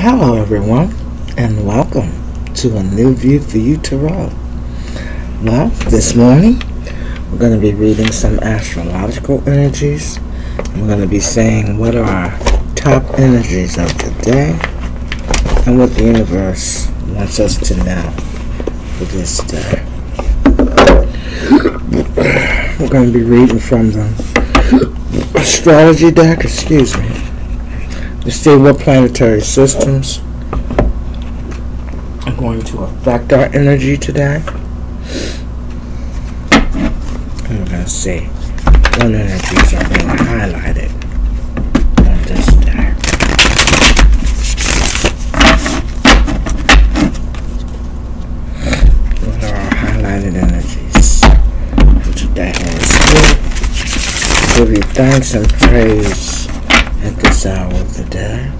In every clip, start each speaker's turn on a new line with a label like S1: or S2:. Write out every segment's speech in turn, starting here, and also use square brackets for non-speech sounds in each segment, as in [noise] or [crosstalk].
S1: Hello, everyone, and welcome to a Nu Vu 4 U Tarot. Well, this morning we're going to be reading some astrological energies. We're going to be saying what are our top energies of the day and what the universe wants us to know for this day. We're going to be reading from the astrology deck, excuse me to see what planetary systems are going to affect our energy today. We're going to see what energies are being highlighted on this day. What are our highlighted energies for today? Give you thanks and praise this hour of the day.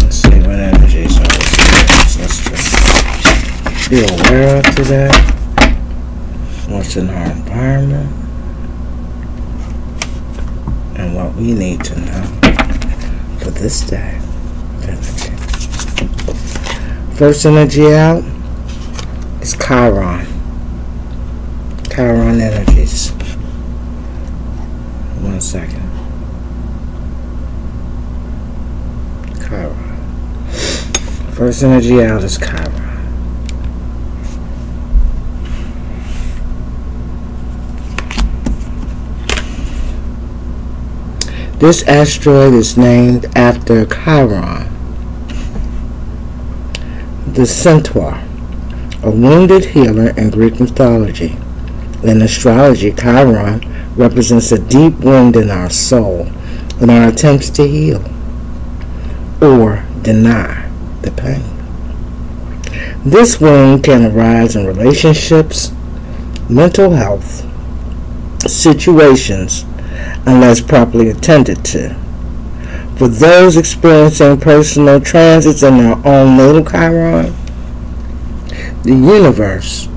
S1: Let's see what energies are be aware of today what's in our environment, and what we need to know for this day. First energy out is Chiron. Chiron energies. One second. Chiron. First energy out is Chiron. This asteroid is named after Chiron, the centaur, a wounded healer in Greek mythology. In astrology, Chiron represents a deep wound in our soul in our attempts to heal or deny the pain. This wound can arise in relationships, mental health, situations, unless properly attended to. For those experiencing personal transits in their own natal Chiron, the universe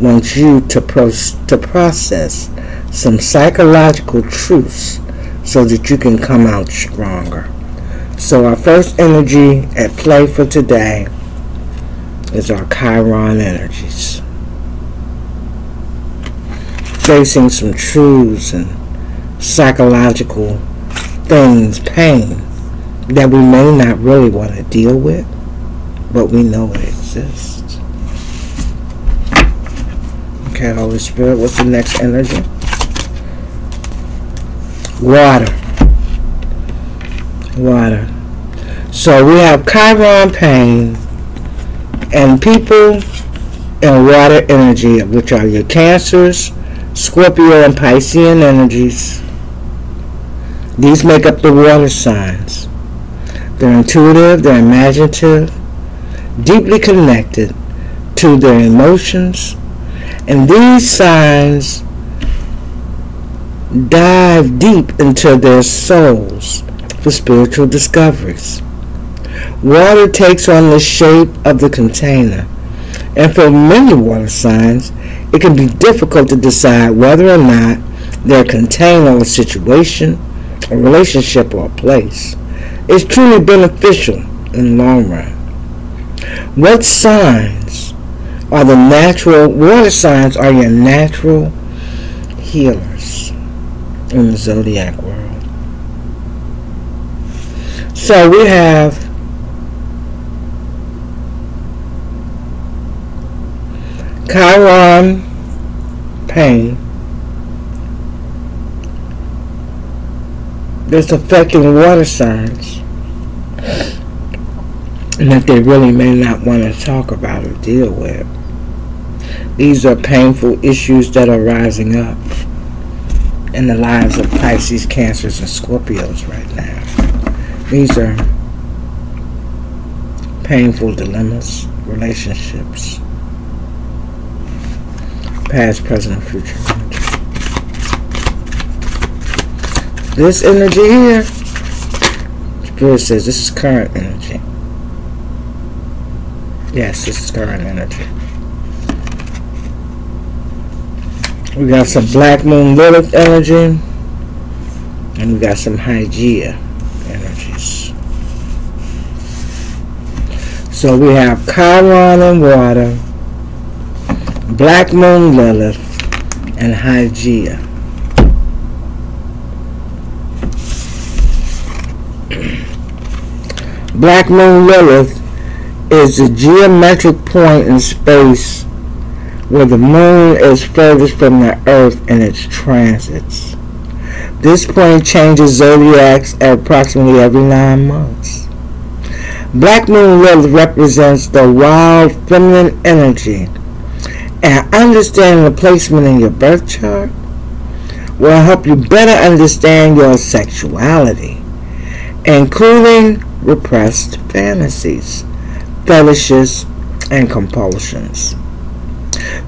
S1: wants you to, pro- to process some psychological truths so that you can come out stronger. So, our first energy at play for today is our Chiron energies. Facing some truths and psychological things, pain, that we may not really want to deal with, but we know it exists. Okay, Holy Spirit, what's the next energy? Water. Water. So we have Chiron pain and people in water energy, which are your cancers, Scorpio, and Piscean energies these make up the water signs. They're intuitive, they're imaginative, deeply connected to their emotions, and these signs dive deep into their souls for spiritual discoveries. Water takes on the shape of the container, and for many water signs, it can be difficult to decide whether or not their container or situation a relationship or a place is truly beneficial in the long run. What signs are the natural, water signs are your natural healers in the zodiac world. So we have Chiron pain that's affecting water signs and that they really may not want to talk about or deal with. These are painful issues that are rising up in the lives of Pisces, Cancers, and Scorpios right now. These are painful dilemmas, relationships, past, present, and future. This energy here, Spirit says this is current energy. Yes, this is current energy. We got some Black Moon Lilith energy. And we got some Hygeia energies. So we have Chiron and water, Black Moon Lilith, and Hygeia. Black Moon Lilith is the geometric point in space where the moon is furthest from the earth in its transits. This point changes zodiacs at approximately every nine months. Black Moon Lilith represents the wild feminine energy and understanding the placement in your birth chart will help you better understand your sexuality, including repressed fantasies, fetishes, and compulsions.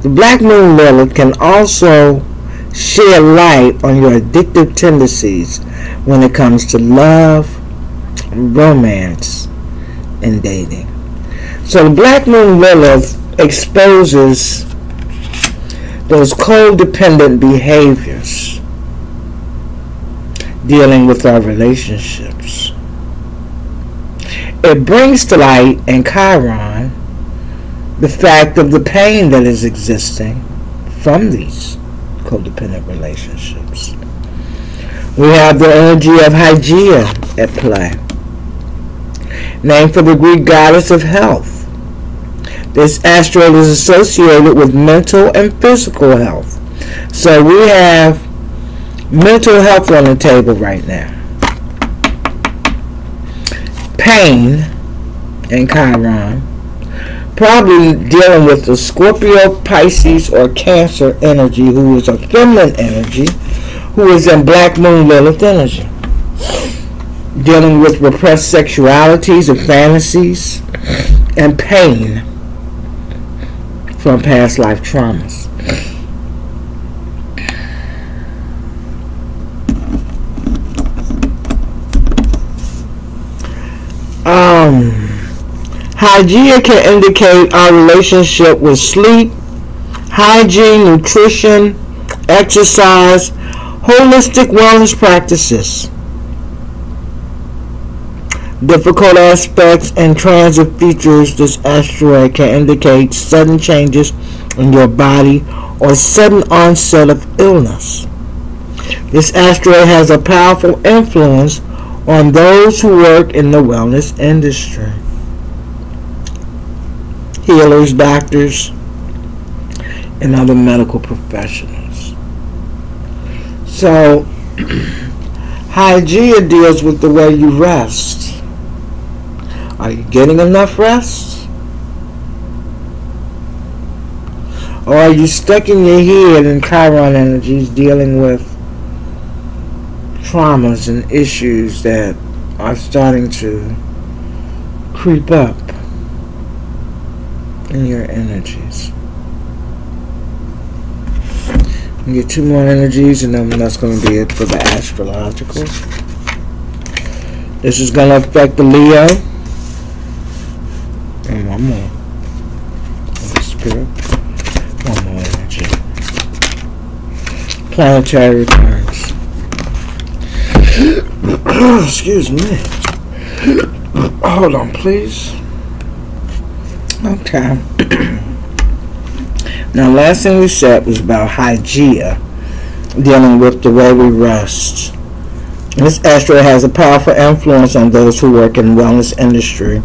S1: The Black Moon Lilith can also shed light on your addictive tendencies when it comes to love, romance, and dating. So the Black Moon Lilith exposes those codependent behaviors dealing with our relationships. It brings to light in Chiron the fact of the pain that is existing from these codependent relationships. We have the energy of Hygeia at play, named for the Greek goddess of health. This asteroid is associated with mental and physical health. So we have mental health on the table right now. Pain and Chiron probably dealing with the Scorpio, Pisces, or Cancer energy, who is a feminine energy, who is in Black Moon Lilith energy. Dealing with repressed sexualities and fantasies and pain from past life traumas. Um, Hygeia can indicate our relationship with sleep, hygiene, nutrition, exercise, holistic wellness practices. Difficult aspects and transit features this asteroid can indicate sudden changes in your body or sudden onset of illness. This asteroid has a powerful influence on those who work in the wellness industry healers, doctors, and other medical professionals. So, [clears throat] Hygeia deals with the way you rest. Are you getting enough rest? Or are you stuck in your head and Chiron energies dealing with traumas and issues that are starting to creep up? In your energies. Get two more energies, and then that's going to be it for the astrological. This is going to affect the Leo. And one more. Spirit. One more energy. Planetary returns. [coughs] Excuse me. [coughs] Hold on, please. Okay. [clears throat] now, last thing we said was about Hygeia, dealing with the way we rest. This asteroid has a powerful influence on those who work in wellness industry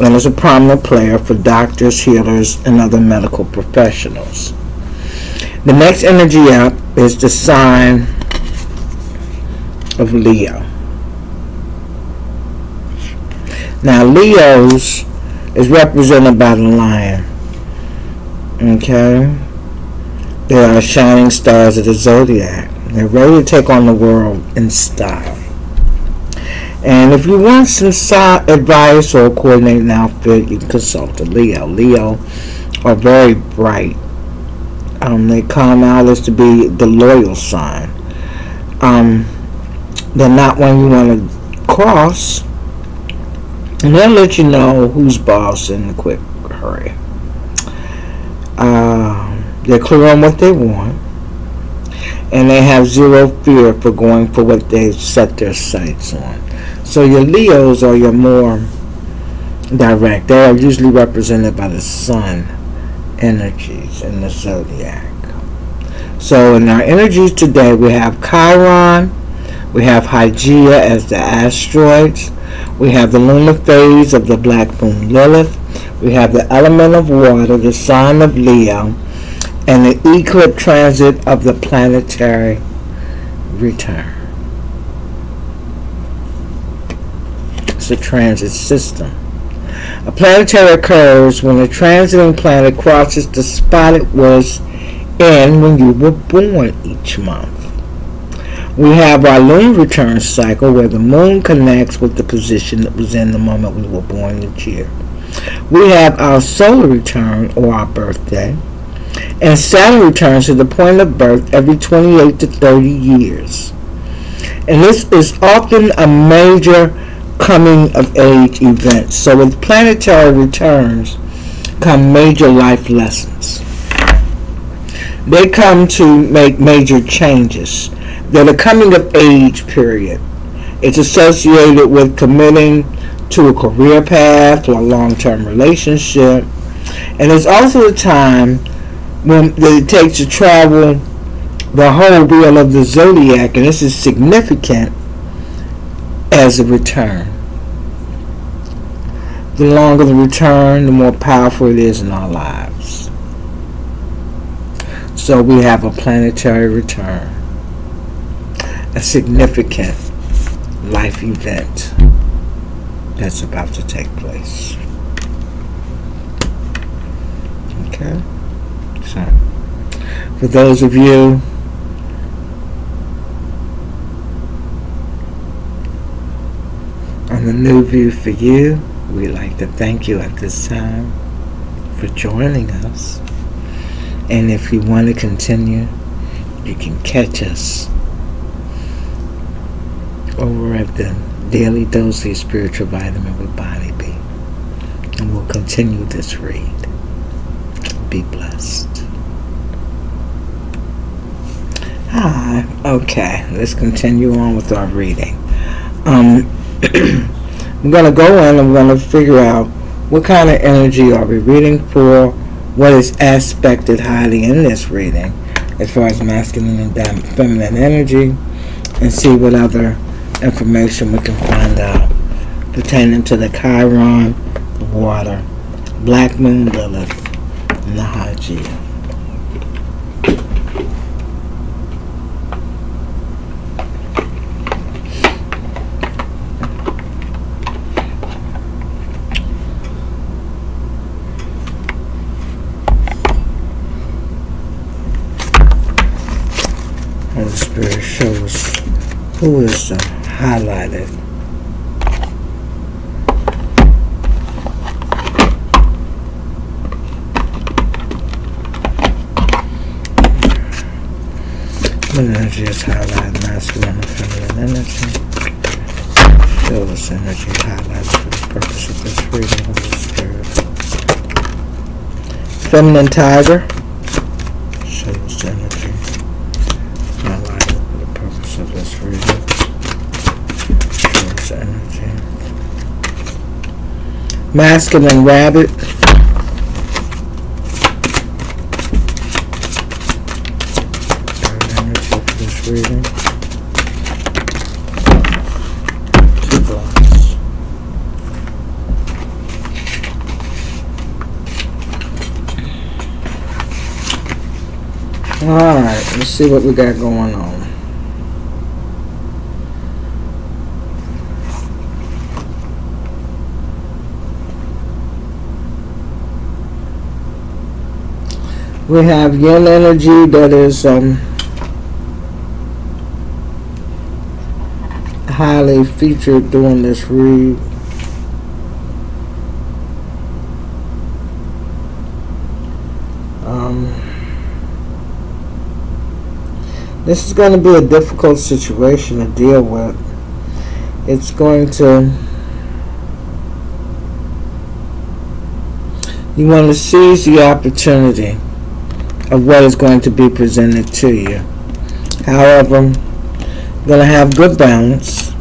S1: and is a prominent player for doctors, healers, and other medical professionals. The next energy up is the sign of Leo. Now, Leos is represented by the lion. Okay? They are shining stars of the zodiac. They're ready to take on the world in style. And if you want some advice or coordinating outfit, you can consult a Leo. Leo are very bright. Um, they come out as to be the loyal sign. Um, they're not one you want to cross. And they'll let you know who's boss in a quick hurry. Uh, they're clear on what they want. And they have zero fear for going for what they've set their sights on. So your Leos are your more direct. They are usually represented by the sun energies in the zodiac. So in our energies today, we have Chiron, we have Hygeia as the asteroids, we have the lunar phase of the black moon Lilith, we have the element of water, the sign of Leo, and the eclipse transit of the planetary return. It's a transit system. A planetary occurs when a transiting planet crosses the spot it was in when you were born each month. We have our lunar return cycle where the moon connects with the position that was in the moment we were born each year. We have our solar return or our birthday. And Saturn returns to the point of birth every 28 to 30 years. And this is often a major coming of age event. So with planetary returns come major life lessons. They come to make major changes. They're the coming of age period. It's associated with committing to a career path or a long-term relationship. And it's also a time when it takes to travel the whole wheel of the zodiac, and this is significant as a return. The longer the return, the more powerful it is in our lives. So we have a planetary return, a significant life event that's about to take place. Okay? So, for those of you on the Nu Vu 4 U, we'd like to thank you at this time for joining us. And if you want to continue, you can catch us over at the Daily Dose of Spiritual Vitamin with Bonnie Bee. And we'll continue this read. Be blessed. Ah, okay. Let's continue on with our reading. Um, I'm going to go in and we're going to figure out what kind of energy are we reading for, what is aspected highly in this reading as far as masculine and feminine energy, and see what other information we can find out pertaining to the Chiron, the water, Black Moon Lilith, and the Hygeia. Holy Spirit shows who is uh, highlighted. When energy is highlighted, masculine and feminine energy. Feel this energy highlighted for the purpose of this reading, Holy Spirit. Feminine tiger shows energy highlighted for the purpose of this reading. Shows energy. Masculine rabbit. Alright, let's see what we got going on. We have yin energy that is um, highly featured during this read. Um, This is going to be a difficult situation to deal with. It's going to. You want to seize the opportunity of what is going to be presented to you. However, going to have good balance.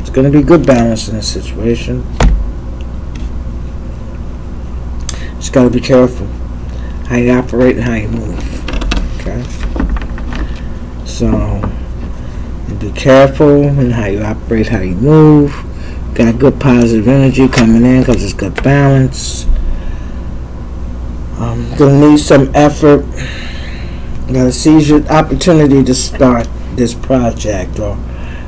S1: It's going to be good balance in this situation. Just got to be careful how you operate and how you move. Okay? So, be careful in how you operate, how you move. Got good positive energy coming in because it's good balance. Um, gonna need some effort. I'm going to seize your opportunity to start this project or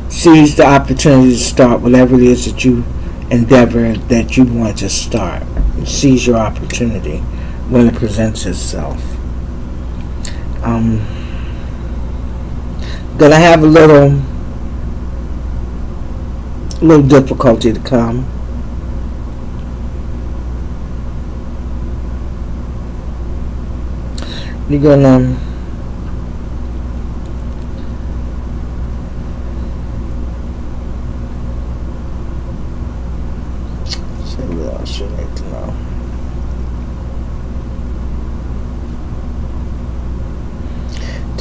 S1: seize the opportunity to start whatever it is that you endeavor that you want to start seize your opportunity when it presents itself. Um, gonna have a little, little difficulty to come. Gonna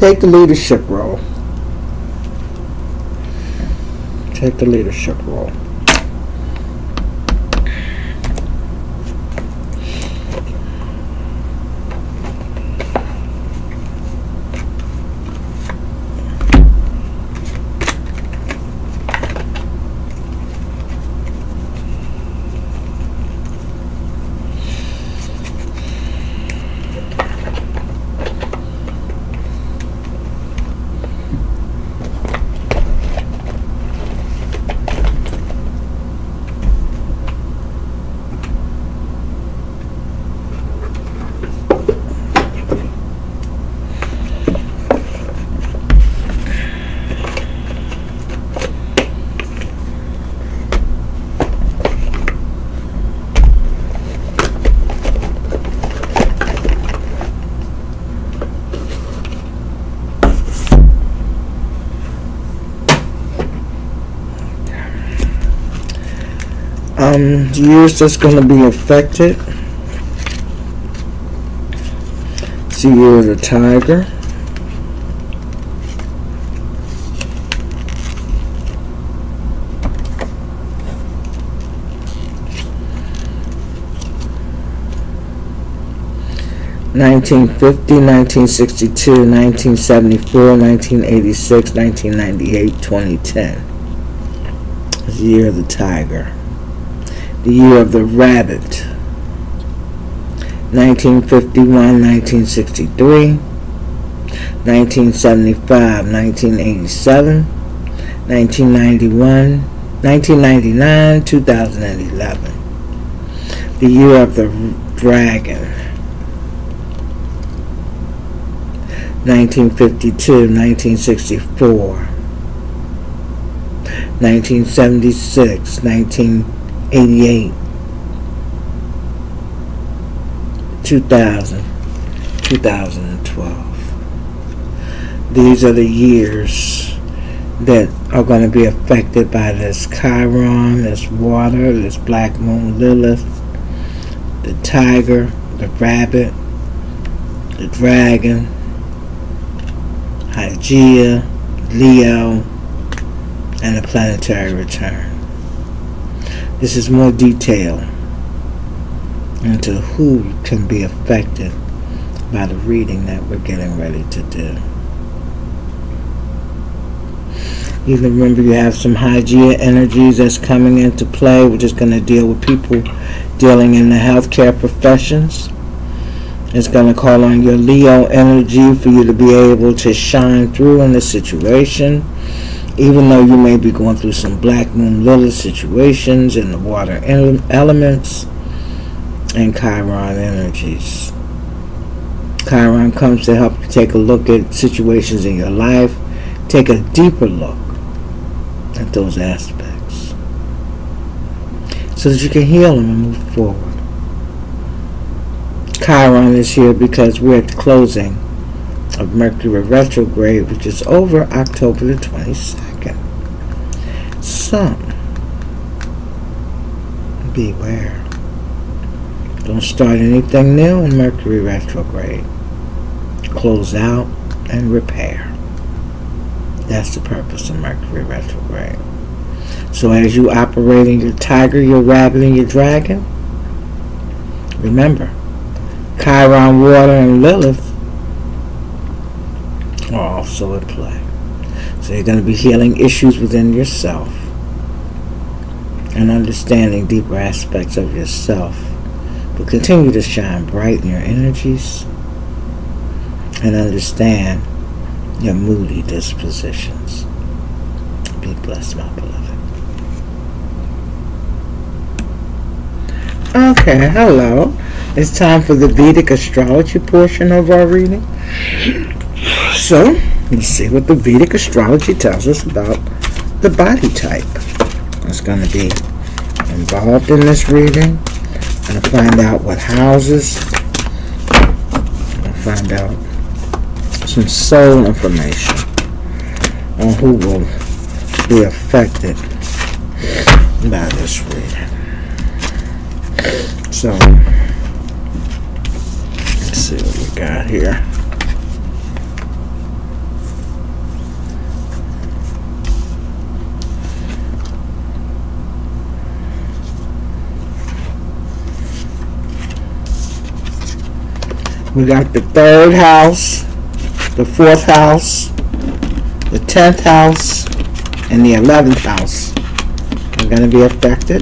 S1: Take the leadership role. Take the leadership role. Um, years that's going to be affected. It's the year of the tiger. Nineteen fifty, nineteen sixty two, nineteen seventy four, nineteen eighty six, nineteen ninety eight, twenty ten. Year of the tiger the year of the rabbit. 1951 1963 1975 1987 1991 1999 2011 the year of the dragon. 1952 1964 1976 19 88, 2000, 2012. These are the years that are going to be affected by this Chiron, this water, this black moon Lilith, the tiger, the rabbit, the dragon, Hygeia, Leo, and the planetary return. This is more detail into who can be affected by the reading that we're getting ready to do. You remember you have some Hygeia energies that's coming into play. We're just going to deal with people dealing in the healthcare professions. It's going to call on your Leo energy for you to be able to shine through in the situation even though you may be going through some black moon Lilith situations in the water elements and Chiron energies. Chiron comes to help you take a look at situations in your life, take a deeper look at those aspects so that you can heal them and move forward. Chiron is here because we're at the closing of Mercury retrograde, which is over October the 22nd. So, beware. Don't start anything new in Mercury retrograde. Close out and repair. That's the purpose of Mercury retrograde. So as you operating your tiger, your rabbit, and your dragon, remember, Chiron, water, and Lilith are also at play. So you're going to be healing issues within yourself and understanding deeper aspects of yourself. But continue to shine bright in your energies and understand your moody dispositions. Be blessed, my beloved. Okay, hello. It's time for the Vedic astrology portion of our reading. So, let's see what the Vedic astrology tells us about the body type. That's going to be involved in this reading. I'm going to find out what houses. I'm going to find out some soul information on who will be affected by this reading. So, let's see what we got here. We got the third house, the fourth house, the tenth house, and the eleventh house are going to be affected.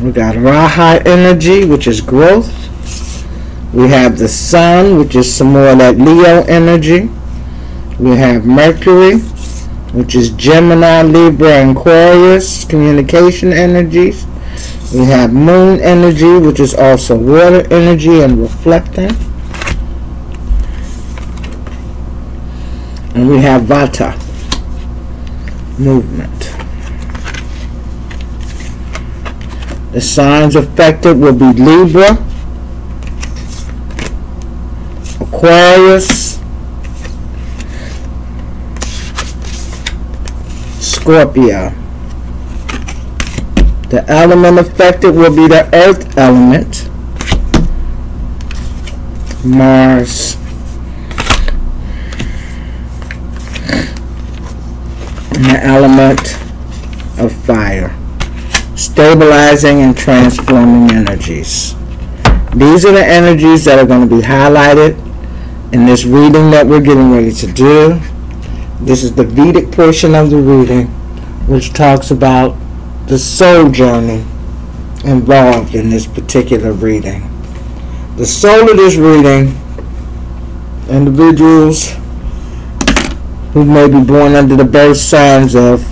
S1: We got Rahu energy, which is growth. We have the Sun, which is some more of that Leo energy. We have Mercury, which is Gemini, Libra, and Aquarius, communication energies. We have moon energy, which is also water energy and reflecting. And we have vata, movement. The signs affected will be Libra, Aquarius, Scorpio. The element affected will be the earth element. Mars. And the element of fire. Stabilizing and transforming energies. These are the energies that are going to be highlighted in this reading that we're getting ready to do. This is the Vedic portion of the reading, which talks about the soul journey involved in this particular reading. The soul of this reading, individuals who may be born under the birth signs of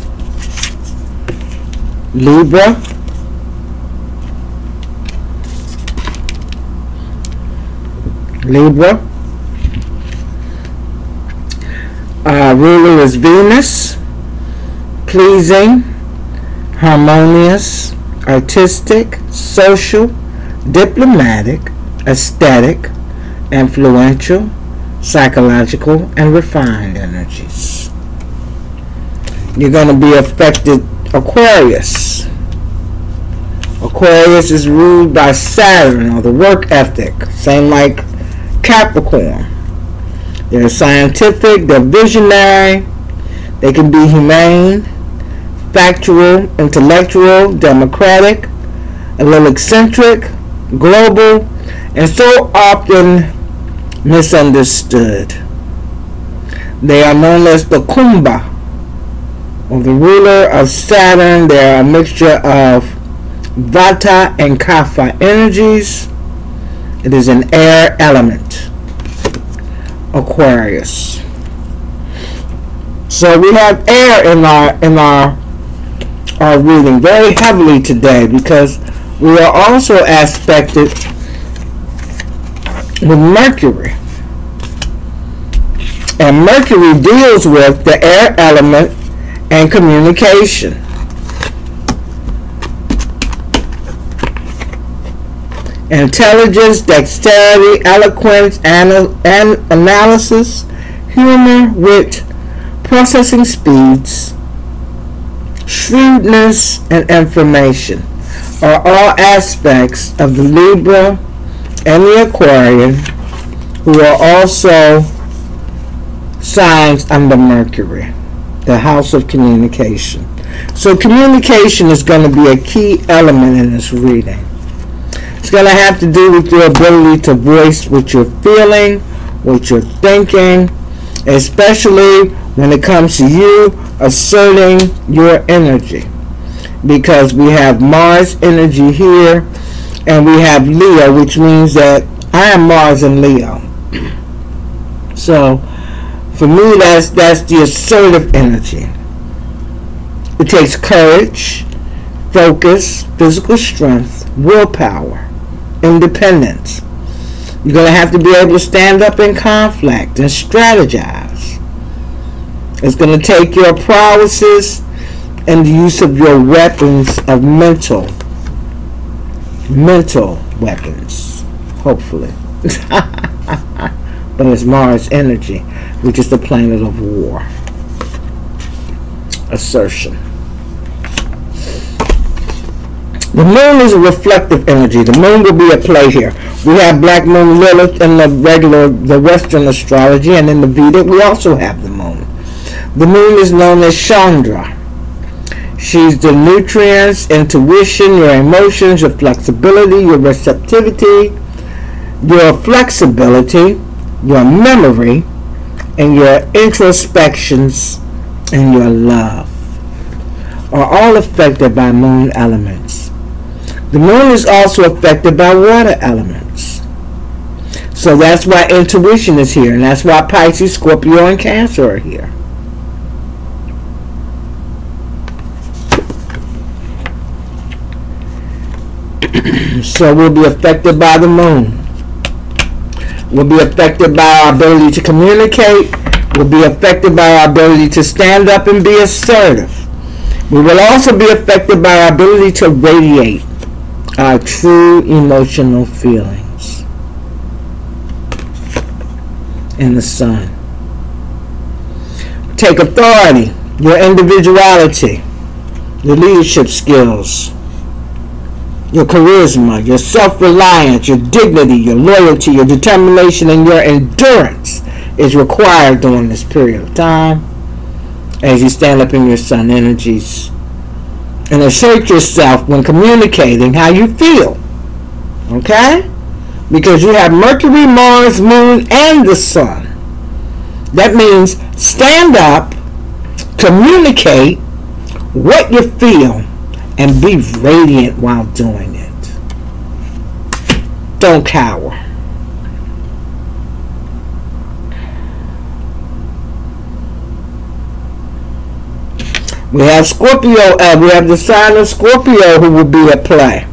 S1: Libra, Libra, uh, ruler is Venus, pleasing, harmonious, artistic, social, diplomatic, aesthetic, influential, psychological, and refined energies. You're going to be affected Aquarius. Aquarius is ruled by Saturn or the work ethic, same like Capricorn. They're scientific, they're visionary, they can be humane, factual, intellectual, democratic, a little eccentric, global, and so often misunderstood. They are known as the Kumbha, or the ruler of Saturn. They are a mixture of Vata and Kapha energies. It is an air element. Aquarius. So we have air in our in our are reading very heavily today because we are also aspected with Mercury. And Mercury deals with the air element and communication. intelligence, dexterity, eloquence, anal- an- analysis, humor, wit, processing speeds, shrewdness, and information are all aspects of the Libra and the Aquarian who are also signs under Mercury, the house of communication. So communication is going to be a key element in this reading. It's going to have to do with your ability to voice what you're feeling, what you're thinking, especially when it comes to you asserting your energy. Because we have Mars energy here and we have Leo, which means that I am Mars and Leo. [clears throat] So for me that's that's the assertive energy. It takes courage, focus, physical strength, willpower, independence. You're going to have to be able to stand up in conflict and strategize. It's going to take your prowesses and the use of your weapons of mental, mental weapons, hopefully. [laughs] but it's Mars energy, which is the planet of war. Assertion. The moon is a reflective energy. The moon will be at play here. We have Black Moon Lilith in the regular, the Western astrology, and in the Vedic we also have the moon. The moon is known as Chandra. She's the nutrients, intuition, your emotions, your flexibility, your receptivity, your flexibility, your memory, and your introspections and your love are all affected by moon elements. The moon is also affected by water elements. So that's why intuition is here, and that's why Pisces, Scorpio, and Cancer are here. So we'll be affected by the moon. We'll be affected by our ability to communicate. We'll be affected by our ability to stand up and be assertive. We will also be affected by our ability to radiate our true emotional feelings in the sun. Take authority, your individuality, your leadership skills, your charisma, your self-reliance, your dignity, your loyalty, your determination, and your endurance is required during this period of time as you stand up in your sun energies and assert yourself when communicating how you feel. Okay? Because you have Mercury, Mars, Moon, and the Sun. That means stand up, communicate what you feel, and be radiant while doing it. Don't cower. We have Scorpio, uh, we have the sign of Scorpio who will be at play.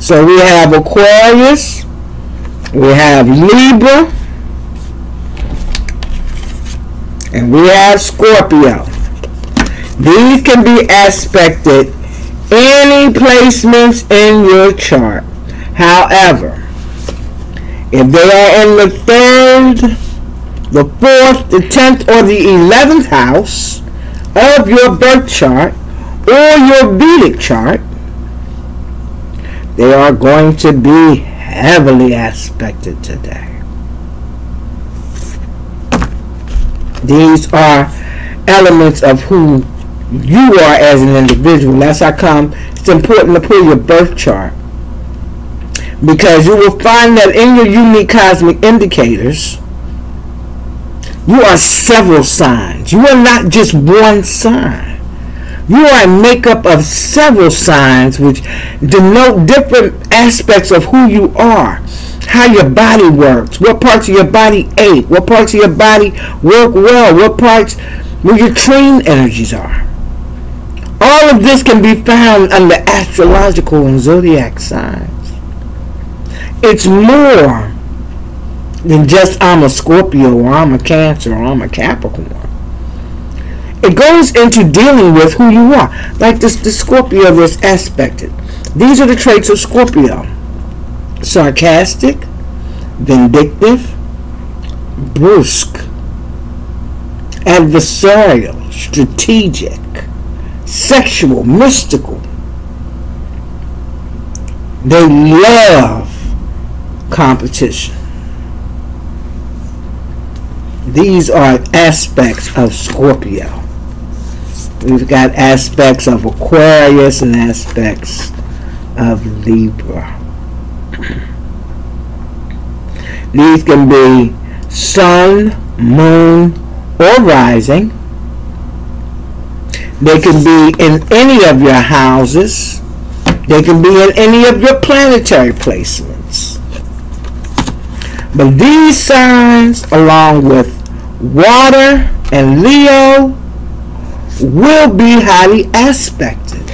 S1: So we have Aquarius, we have Libra, and we have Scorpio. These can be aspected any placements in your chart. However, if they are in the third, the fourth, the tenth, or the eleventh house of your birth chart or your Vedic chart, they are going to be heavily aspected today. These are elements of who you are as an individual. That's how come it's important to pull your birth chart. Because you will find that in your unique cosmic indicators, you are several signs. You are not just one sign. You are a makeup of several signs which denote different aspects of who you are, how your body works, what parts of your body ache, what parts of your body work well, what parts where your train energies are. All of this can be found under astrological and zodiac signs. It's more than just I'm a Scorpio or I'm a Cancer or I'm a Capricorn. It goes into dealing with who you are. Like this, the Scorpio that's aspected. These are the traits of Scorpio sarcastic, vindictive, brusque, adversarial, strategic, sexual, mystical. They love competition. These are aspects of Scorpio. We've got aspects of Aquarius and aspects of Libra. These can be sun, moon, or rising. They can be in any of your houses. They can be in any of your planetary placements. But these signs, along with water and Leo, will be highly aspected.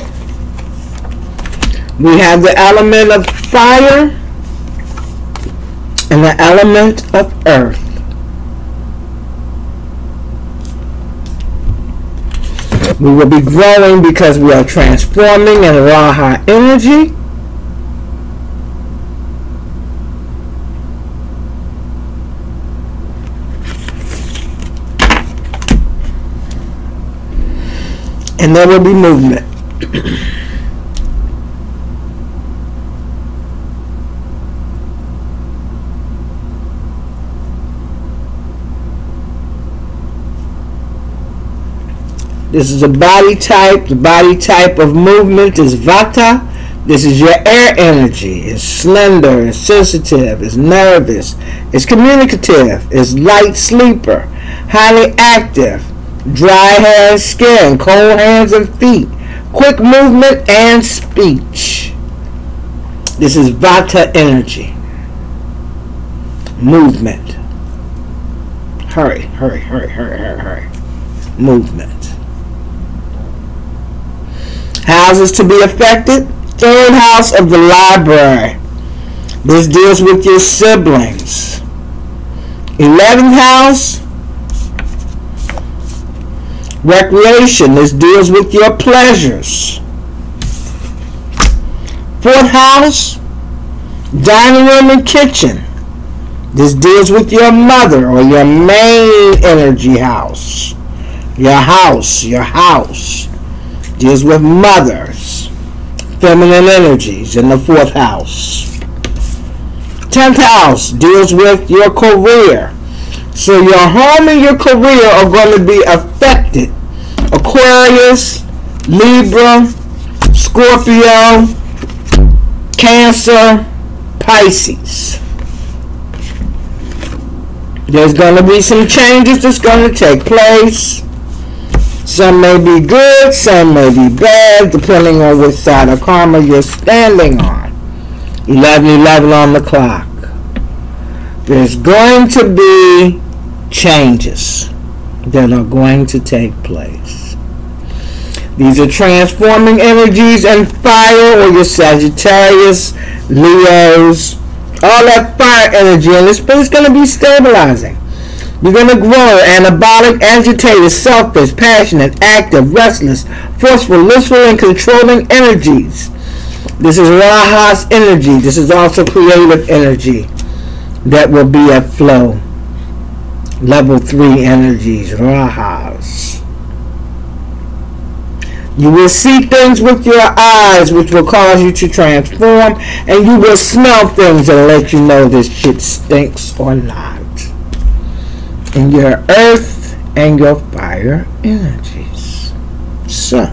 S1: We have the element of fire and the element of earth. We will be growing because we are transforming in Raha energy. And there will be movement. [clears throat] This is a body type. The body type of movement is Vata. This is your air energy. It's slender, it's sensitive, it's nervous, it's communicative, it's light sleeper, highly active, dry hair skin, cold hands and feet, quick movement and speech. This is Vata energy. Movement. Hurry, hurry, hurry, hurry, hurry, hurry. Movement. Houses to be affected. Third house of the library. This deals with your siblings. 11th house. Recreation. This deals with your pleasures. Fourth house. Dining room and kitchen. This deals with your mother or your main energy house. Your house, your house deals with mothers, feminine energies in the fourth house. Tenth house deals with your career. So your home and your career are going to be affected. Aquarius, Libra, Scorpio, Cancer, Pisces. There's going to be some changes that's going to take place. Some may be good, some may be bad, depending on which side of karma you're standing on. 1111 on the clock. There's going to be changes that are going to take place. These are transforming energies and fire, or your Sagittarius, Leos, all that fire energy, and this is going to be stabilizing. You're going to grow anabolic, agitated, selfish, passionate, active, restless, forceful, lustful, and controlling energies. This is Raha's energy. This is also creative energy that will be at flow. Level 3 energies, Rajas. You will see things with your eyes which will cause you to transform, and you will smell things and let you know this shit stinks or not in your earth and your fire energies. So,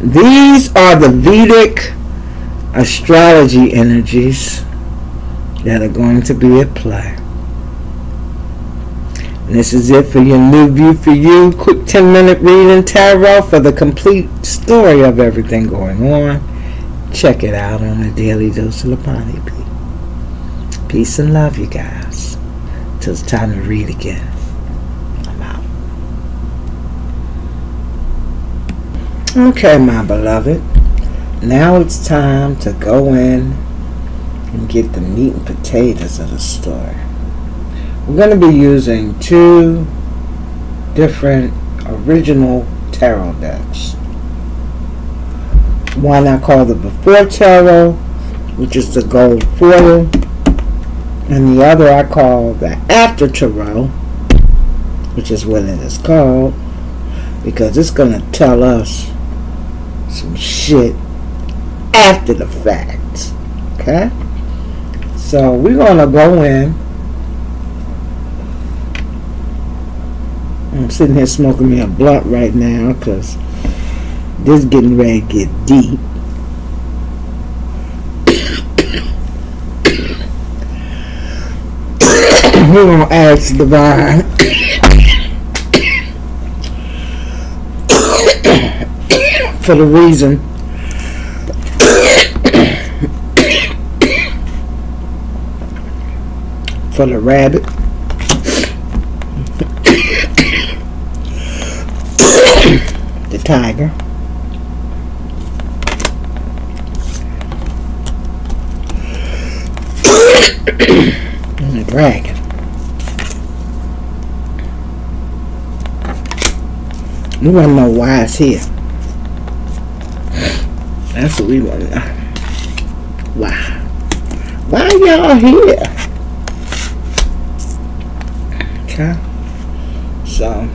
S1: these are the Vedic astrology energies that are going to be at play. And this is it for your Nu Vu 4 U. Quick 10 minute reading tarot for the complete story of everything going on. Check it out on the Daily Dose of Bonnie Bee Peace and love, you guys. Till it's time to read again. I'm out. Okay, my beloved. Now it's time to go in and get the meat and potatoes of the story. We're going to be using two different original tarot decks. one I call the Before Tarot, which is the gold foil, and the other I call the After Tarot, which is what it is called, because it's going to tell us some shit after the fact. Okay? So we're going to go in. I'm sitting here smoking me a blunt right now because this is getting ready to get deep. We're going to ask Divine? For the reason. For the rabbit. The tiger. And the dragon we want to know why it's here that's what we want to know. Why? Why y'all here? Okay. So,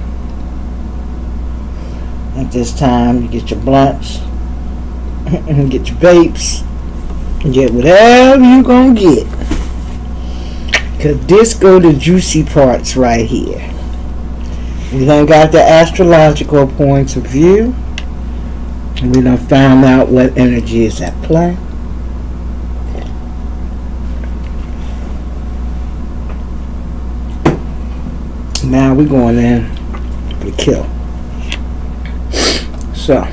S1: at this time, you get your blunts, [clears throat] get your vapes, get whatever you gonna get. Cause this go the juicy parts right here. We done got the astrological points of view. And we done found out what energy is at play. Now we're going in for the kill. So,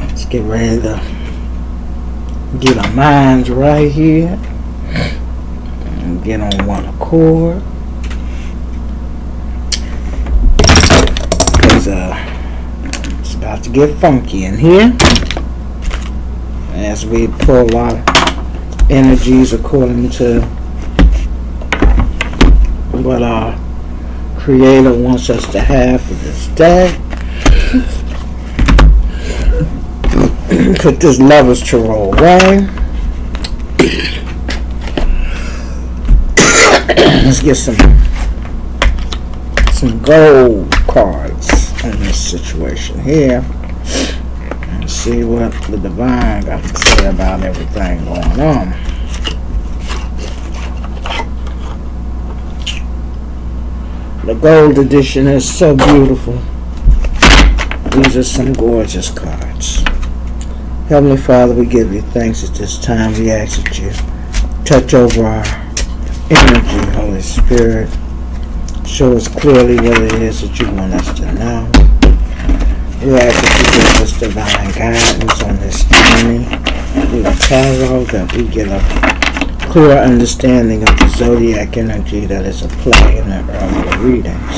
S1: let's get ready to get our minds right here and get on one accord. Because, uh, about to get funky in here as we pull our energies according to what our creator wants us to have for this day. Put this lovers to roll away. Let's get some some gold cards in this situation here see what the divine got to say about everything going on. The gold edition is so beautiful. These are some gorgeous cards. Heavenly Father, we give you thanks at this time. We ask that you touch over our energy, Holy Spirit. Show us clearly what it is that you want us to know. We that you give us divine guidance on this journey through the tarot, that we get a clear understanding of the zodiac energy that is at play in the earlier readings.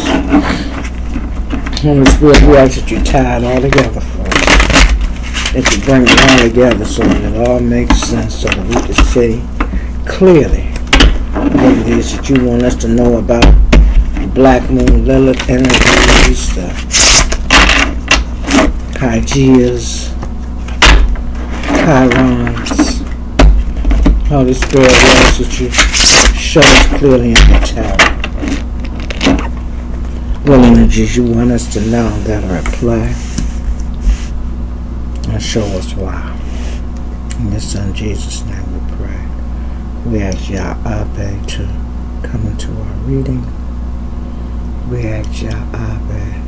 S1: Holy Spirit, we ask that you tie it all together for us. That you bring it all together so that it all makes sense so that we can see clearly what it is that you want us to know about Black Moon Lilith energies, the Hygeas, Chirons. Holy Spirit, we ask that you show us clearly in the tarot what energies you want us to know that are at play and show us why. In your son Jesus' name we pray. We ask Yah Abba to come into our reading we ask Yahweh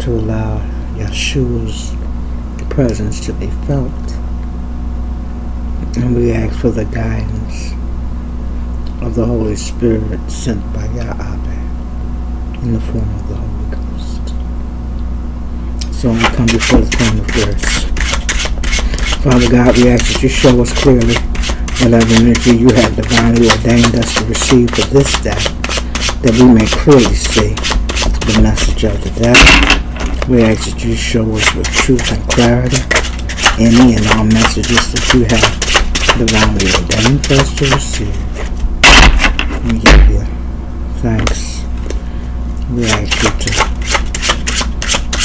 S1: to allow Yeshua's presence to be felt. And we ask for the guidance of the Holy Spirit sent by Yahweh in the form of the Holy Ghost. So I come before the throne of grace. Father God, we ask that you show us clearly whatever energy you have divinely ordained us to receive for this day that we may clearly see the message of the day. We ask that you show us with truth and clarity any and all messages that you have divinely ordained for us to receive. We give you thanks. We ask you to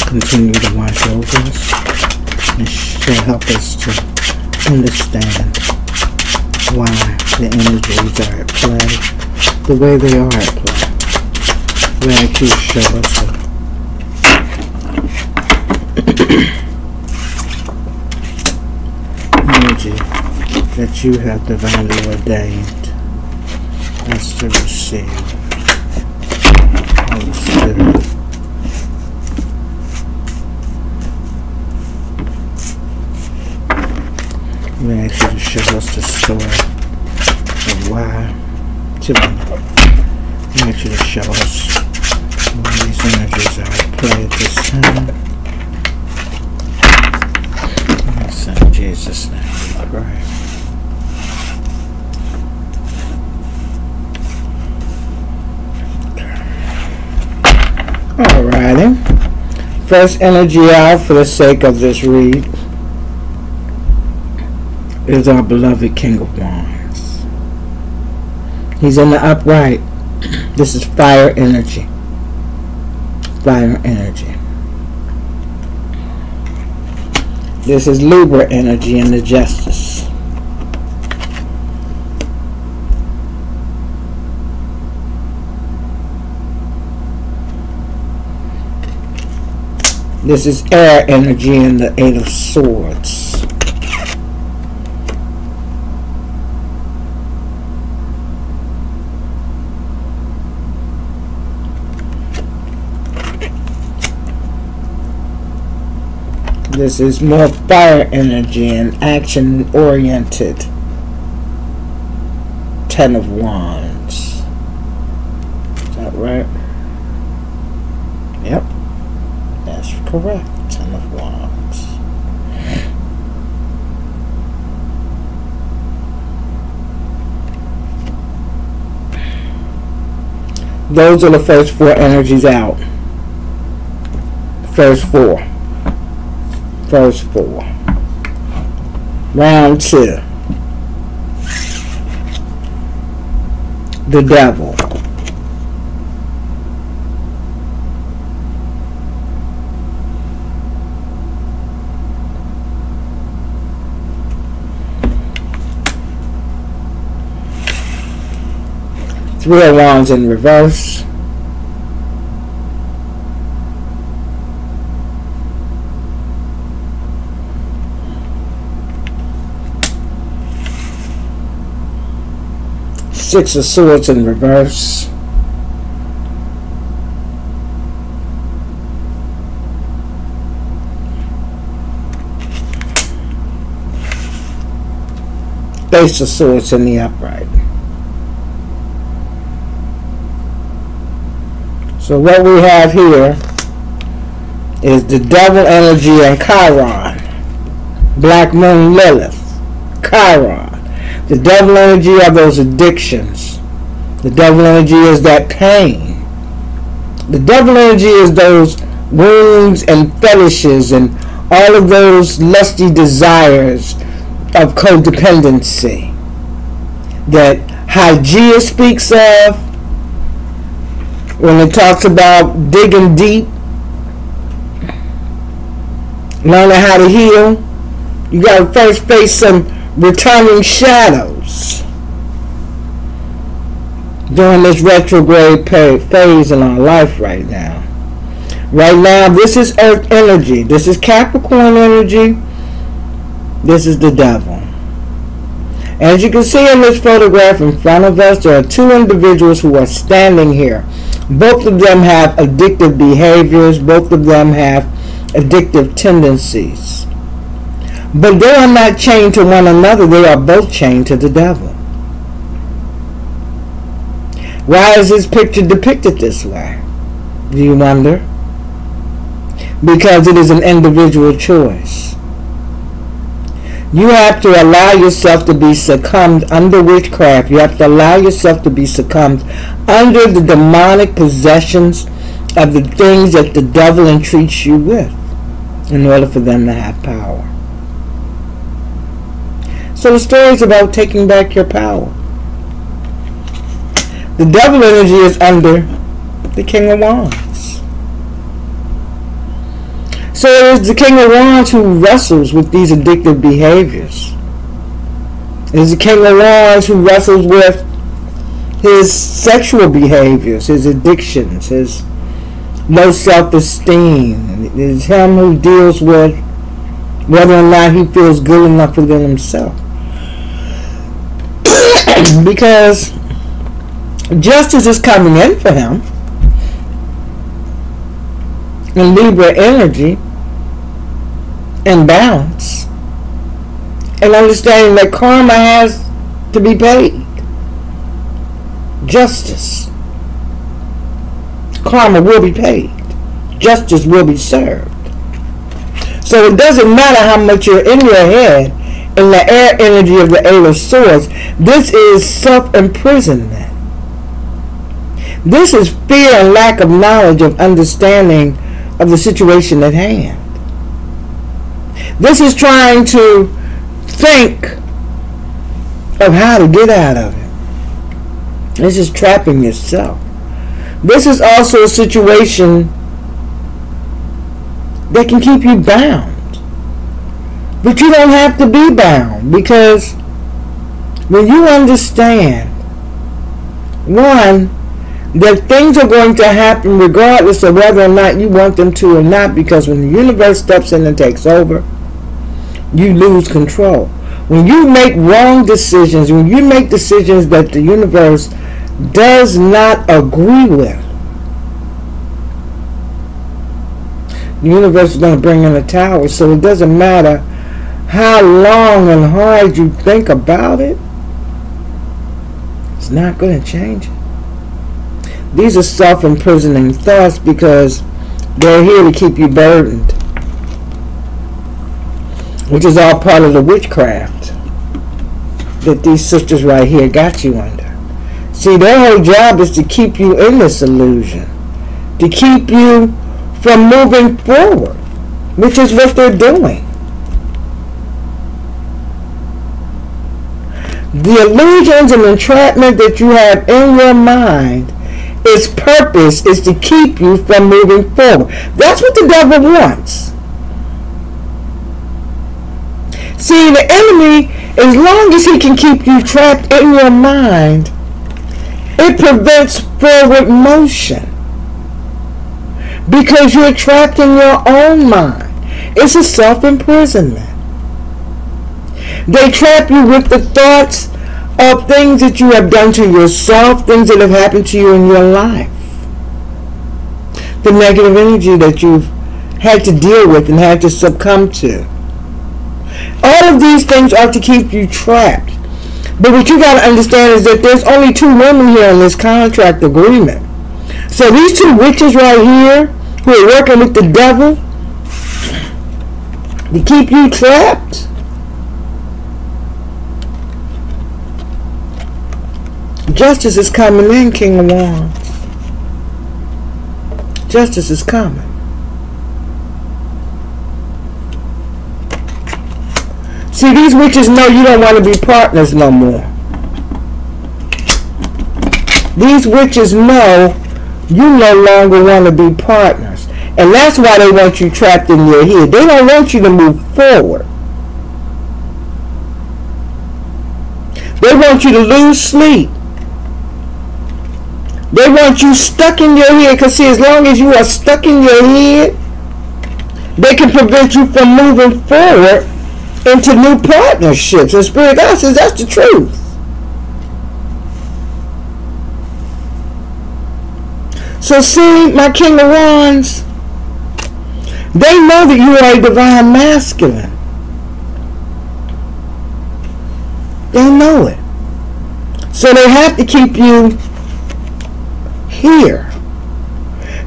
S1: continue to watch over us And she'll help us to understand why the energies are at play the way they are at play. We actually show us energy that you have divinely ordained us to receive. Holy Spirit. We ask you to show us the story of why to we ask you to show us why these energies are at play at this time. In Jesus' name we pray. Alrighty. First energy out for the sake of this read is our beloved King of Wands. He's in the upright. This is fire energy. Fire energy. This is Libra energy in the justice. This is air energy in the Eight of Swords. This is more fire energy and action oriented. Ten of Wands. Is that right? Yep. That's correct. Ten of Wands. Those are the first four energies out. First four first four. Round two. The devil. Three of Wands in reverse. Six of Swords in reverse. Ace of Swords in the upright. So what we have here is the devil energy and Chiron. Black Moon Lilith. Chiron. The devil energy are those addictions. The devil energy is that pain. The devil energy is those wounds and fetishes and all of those lusty desires of codependency that Hygeia speaks of when it talks about digging deep, learning how to heal. You got to first face some returning shadows during this retrograde phase in our life right now. Right now, this is Earth energy. This is Capricorn energy. This is the devil. As you can see in this photograph in front of us, there are two individuals who are standing here. Both of them have addictive behaviors. Both of them have addictive tendencies. But they are not chained to one another, they are both chained to the devil. Why is this picture depicted this way? Do you wonder? Because it is an individual choice. You have to allow yourself to be succumbed under witchcraft. You have to allow yourself to be succumbed under the demonic possessions of the things that the devil entreats you with in order for them to have power. So the story is about taking back your power. The devil energy is under the King of Wands. So it is the King of Wands who wrestles with these addictive behaviors. It is the King of Wands who wrestles with his sexual behaviors, his addictions, his low self-esteem. It is him who deals with whether or not he feels good enough within himself. [coughs] because justice is coming in for him and Libra energy and balance and understanding that karma has to be paid. Justice. Karma will be paid. Justice will be served. So it doesn't matter how much you're in your head in the air energy of the Eight of Swords. This is self-imprisonment. This is fear and lack of knowledge of understanding of the situation at hand. This is trying to think of how to get out of it. This is trapping yourself. This is also a situation that can keep you bound. But you don't have to be bound because when you understand, one, that things are going to happen regardless of whether or not you want them to or not because when the universe steps in and takes over, you lose control. When you make wrong decisions, when you make decisions that the universe does not agree with, the universe is going to bring in a tower. So it doesn't matter how long and hard you think about it, it's not going to change. These are self-imprisoning thoughts because they're here to keep you burdened which is all part of the witchcraft that these sisters right here got you under. See, their whole job is to keep you in this illusion, to keep you from moving forward, which is what they're doing. The illusions and entrapment that you have in your mind, its purpose is to keep you from moving forward. That's what the devil wants. See, the enemy, as long as he can keep you trapped in your mind, it prevents forward motion. Because you're trapped in your own mind. It's a self-imprisonment. They trap you with the thoughts of things that you have done to yourself, things that have happened to you in your life. The negative energy that you've had to deal with and had to succumb to. All of these things are to keep you trapped. But what you got to understand is that there's only two women here in this contract agreement. So these two witches right here who are working with the devil to keep you trapped. Justice is coming in, King of Wands. Justice is coming. See, these witches know you don't want to be partners no more. These witches know you no longer want to be partners. And that's why they want you trapped in your head. They don't want you to move forward. They want you to lose sleep. They want you stuck in your head. Because see, as long as you are stuck in your head, they can prevent you from moving forward into new partnerships. And Spirit God says that's the truth. So see, my King of Wands, they know that you are a divine masculine. They know it. So they have to keep you here.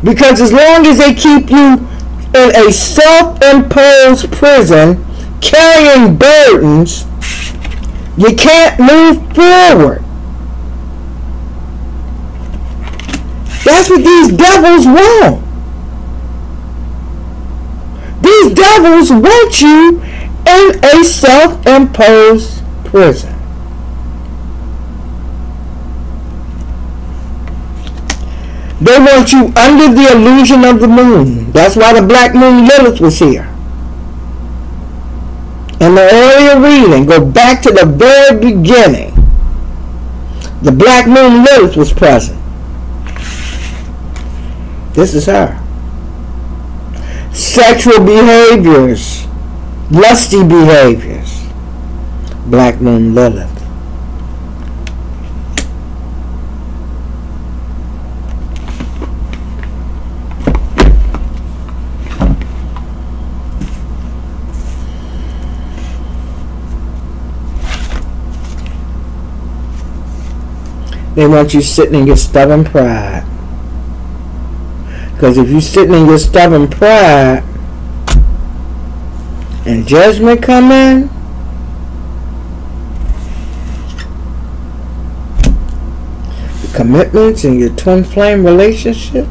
S1: Because as long as they keep you in a self-imposed prison, carrying burdens, you can't move forward. That's what these devils want. These devils want you in a self-imposed prison. They want you under the illusion of the moon. That's why the black moon Lilith was here. In the earlier reading, go back to the very beginning. The black moon Lilith was present. This is her. Sexual behaviors, lusty behaviors. Black moon Lilith. They want you sitting in your stubborn pride. Because if you're sitting in your stubborn pride and judgment come in, the commitments in your twin flame relationship,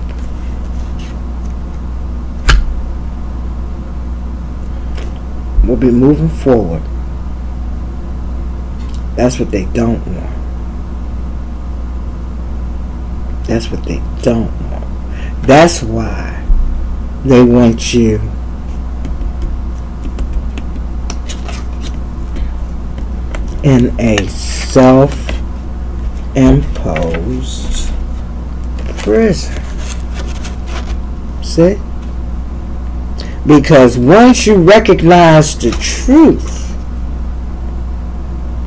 S1: will be moving forward. That's what they don't want. That's what they don't want. That's why they want you in a self imposed prison. See? Because once you recognize the truth,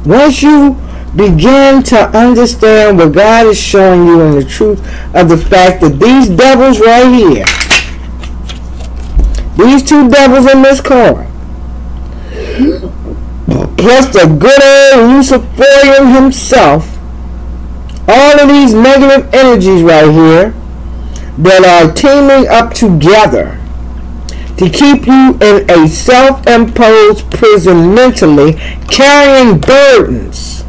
S1: once you begin to understand what God is showing you and the truth of the fact that these devils right here, these two devils in this card, plus the good old Luciferian himself, all of these negative energies right here that are teaming up together to keep you in a self-imposed prison mentally, carrying burdens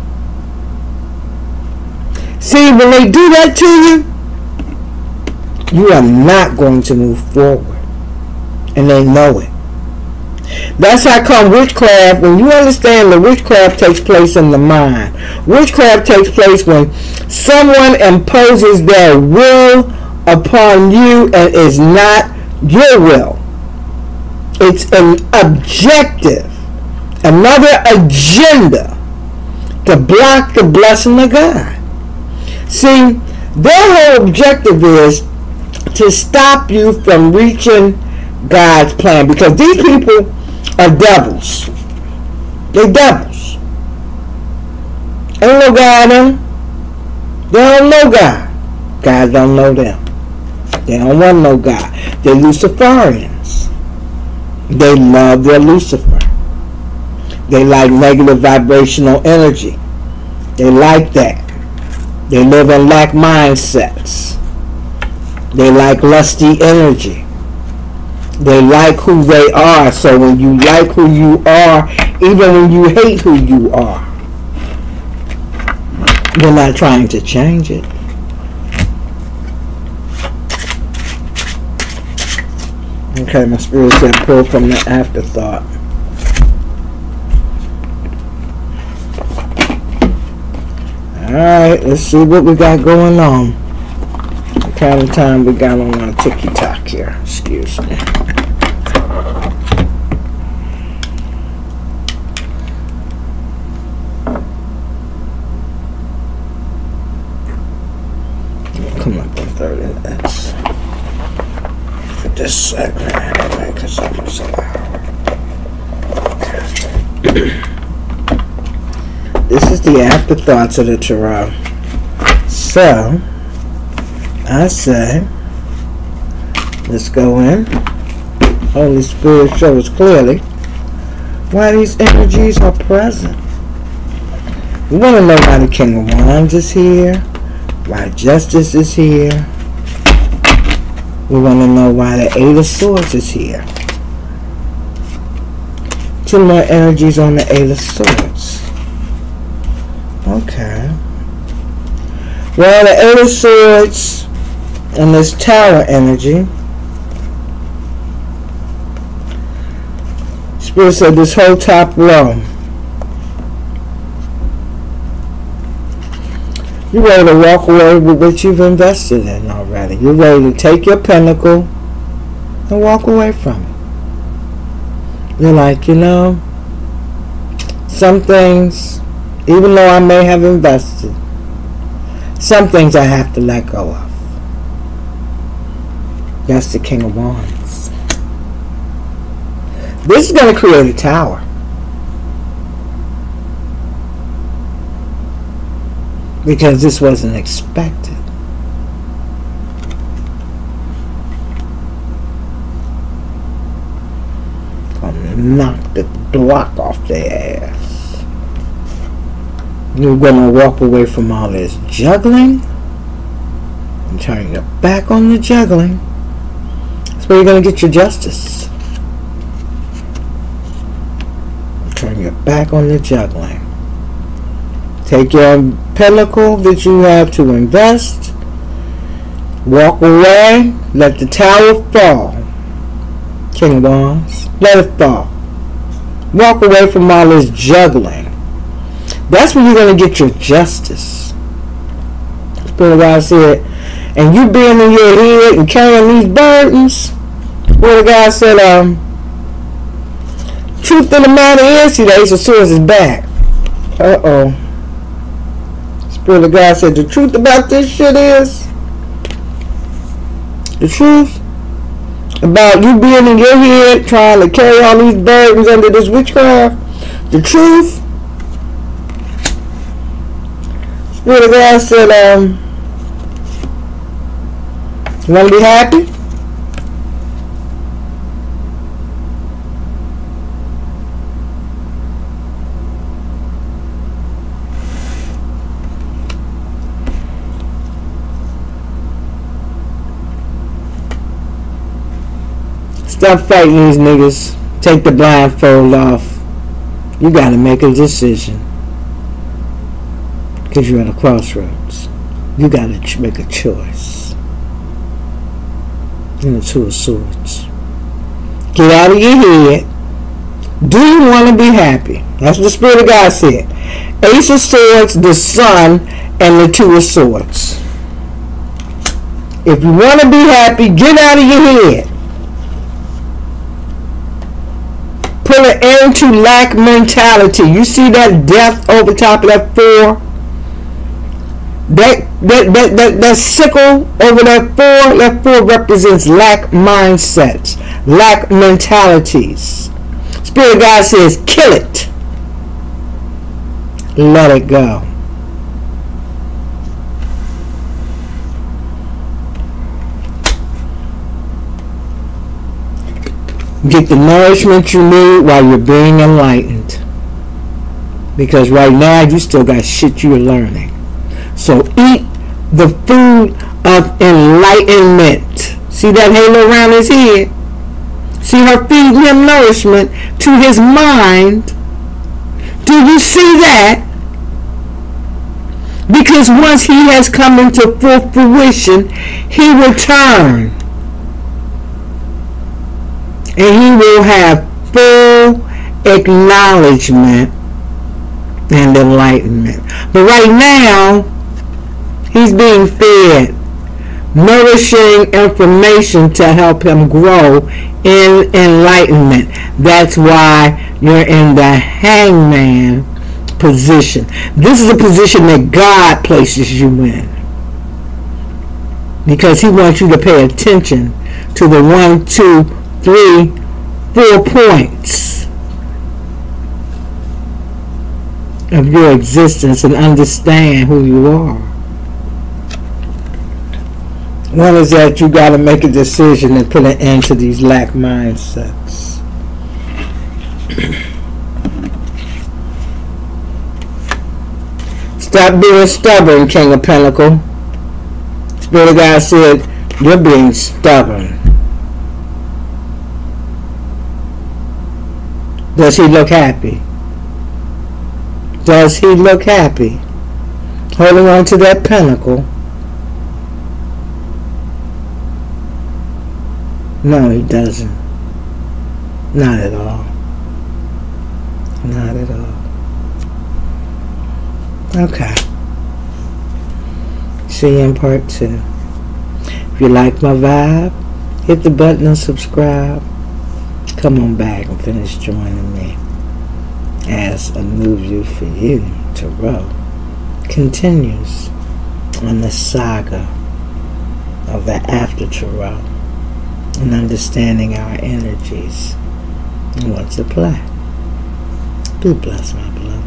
S1: See, when they do that to you, you are not going to move forward. And they know it. That's how come witchcraft, when you understand that witchcraft takes place in the mind. Witchcraft takes place when someone imposes their will upon you and is not your will. It's an objective, another agenda to block the blessing of God. See, their whole objective is to stop you from reaching God's plan because these people are devils. They devils. Ain't no God them. They don't know God. God don't know them. They don't want no God. They're Luciferians. They love their Lucifer. They like negative vibrational energy. They like that. They live in lack mindsets. They like lusty energy. They like who they are. So when you like who you are, even when you hate who you are, you're not trying to change it. Okay, my spirit said pull from the afterthought. Alright, let's see what we got going on. What kind of time we got on our ticky tock here. Excuse me. Come up on 30 minutes for this segment anyway, because I'm so loud. This is the afterthoughts of the tarot. So, I say, let's go in. Holy Spirit shows clearly why these energies are present. We want to know why the King of Wands is here, why Justice is here. We want to know why the Eight of Swords is here. Two more energies on the Eight of Swords. Okay. Well, the Eight of Swords and this Tower energy. Spirit said this whole top row. You're ready to walk away with what you've invested in already. You're ready to take your pentacle and walk away from it. You're like, you know, some things, even though I may have invested, some things I have to let go of. That's the King of Wands. This is going to create a tower. Because this wasn't expected. Gonna knock the block off their ass. You're gonna walk away from all this juggling and turn your back on the juggling. That's where you're gonna get your justice. Turn your back on the juggling. Take your pentacle that you have to invest. Walk away. Let the tower fall. King of Wands. Let it fall. Walk away from all this juggling. That's when you're going to get your justice. Spirit of God said, and you being in your head and carrying these burdens, Spirit of God said, um, truth of the matter is, see, the Ace of Swords is back. Uh-oh. Spirit of God said, the truth about this shit is, the truth about you being in your head trying to carry all these burdens under this witchcraft, the truth, Spirit of God said, um, you want to be happy? Stop fighting these niggas. Take the blindfold off. You gotta make a decision. Because you're at a crossroads. You gotta make a choice. In the Two of Swords. Get out of your head. Do you want to be happy? That's what the Spirit of God said. Ace of Swords, the Sun, and the Two of Swords. If you want to be happy, get out of your head. put an end to lack mentality. You see that death over top of that four? That that that that, that sickle over that four, that four represents lack mindsets, lack mentalities. Spirit God says, kill it. Let it go. Get the nourishment you need while you're being enlightened. Because right now you still got shit you're learning. So eat the food of enlightenment. See that halo around his head? See her feeding him nourishment to his mind. Do you see that? Because once he has come into full fruition, he will turn and he will have full acknowledgement and enlightenment. But right now, he's being fed nourishing information to help him grow in enlightenment. That's why you're in the hangman position. This is a position that God places you in. Because he wants you to pay attention to the one, two, three, four points of your existence and understand who you are. One is that you got to make a decision and put an end to these lack mindsets. Stop being stubborn, King of Pentacle. Spirit of God said, you're being stubborn. Does he look happy? Does he look happy? Holding on to that pentacle. No, he doesn't. Not at all. Not at all. Okay. See you in part two. If you like my vibe, hit the button and subscribe. Come on back and finish joining me as a Nu Vu 4 U, Tarot, continues on the saga of the after Tarot and understanding our energies and what's at play. Be blessed, my beloved.